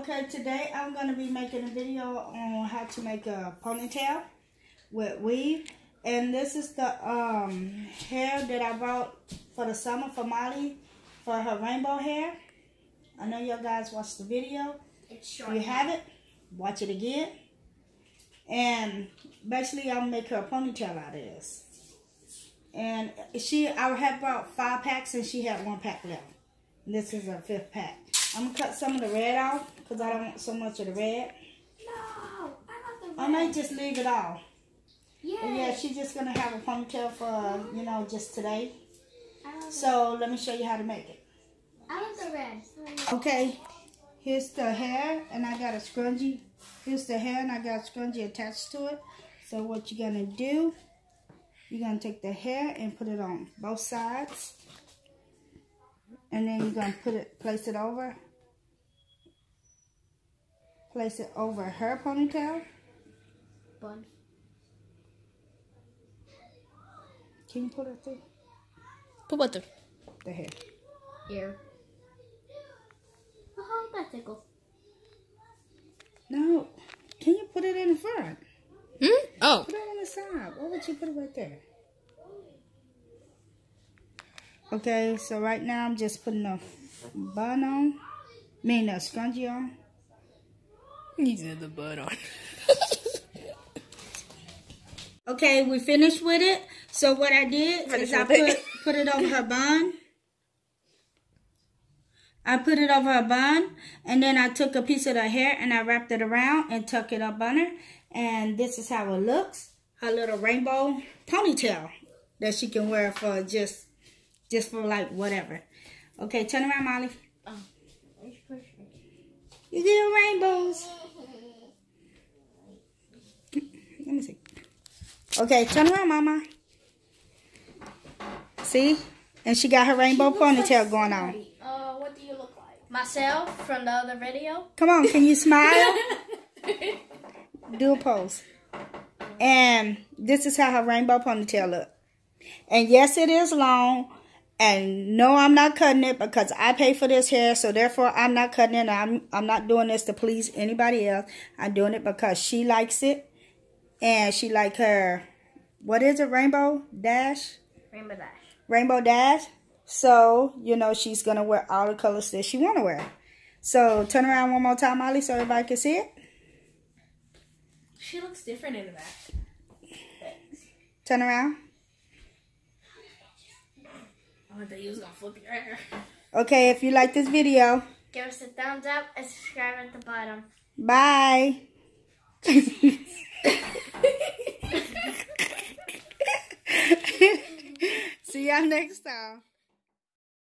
Okay, today I'm going to be making a video on how to make a ponytail with weave. And this is the um, hair that I bought for the summer for Miley for her rainbow hair. I know y'all guys watched the video. It's short. If you have it, watch it again. And basically, I'll make her a ponytail out of this. And she, I had bought five packs and she had one pack left. This is her fifth pack. I'm gonna cut some of the red off because I don't want so much of the red. No, I love the red. I might just leave it all. Yeah. Yeah, she's just gonna have a ponytail for mm-hmm. you know just today. So let me show you how to make it. I love the red. Okay, here's the hair, and I got a scrunchie. Here's the hair, and I got a scrunchie attached to it. So what you're gonna do, you're gonna take the hair and put it on both sides. And then you're gonna put it, place it over. Place it over her ponytail. Bun. Can you put it through Put what through? the hair? Here. Oh, that tickle? No. Can you put it in the front? Hmm? Oh. Put it on the side. Why would you put it right there? Okay, so right now I'm just putting a bun on. I mean a scrunchie on. Needs another bud on. Okay, we finished with it. So what I did is I put, it. put it over her bun. I put it over her bun, and then I took a piece of the hair and I wrapped it around and tucked it up on her. And this is how it looks. Her little rainbow ponytail that she can wear for just, just for like whatever. Okay, turn around, Miley. Oh. It's pushing. You get rainbows. Let me see. Okay, turn around, Mama. See? And she got her rainbow ponytail going on. Uh, what do you look like? Myself from the other video. Come on, can you smile? Do a pose. And this is how her rainbow ponytail look. And yes, it is long. And no, I'm not cutting it because I pay for this hair. So therefore, I'm not cutting it. I'm, I'm not doing this to please anybody else. I'm doing it because she likes it. And she like her, what is it, rainbow dash? Rainbow Dash. Rainbow dash. So, you know, she's going to wear all the colors that she want to wear. So turn around one more time, Miley, so everybody can see it. She looks different in the back. Thanks. Turn around. I thought you was gonna flip your hair. Okay, if you like this video, Give us a thumbs up and eh, subscribe at the bottom. bye. See y'all next time.